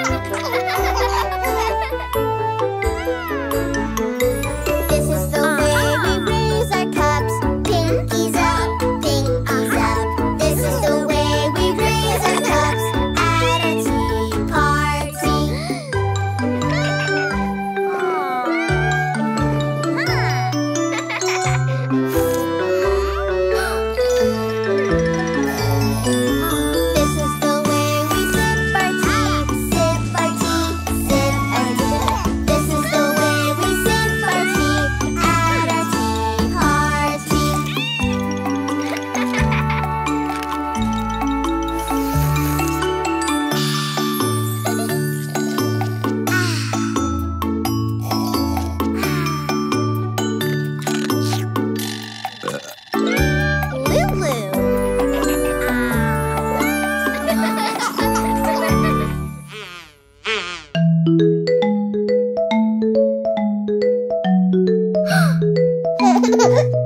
Thank you. Ha ha ha!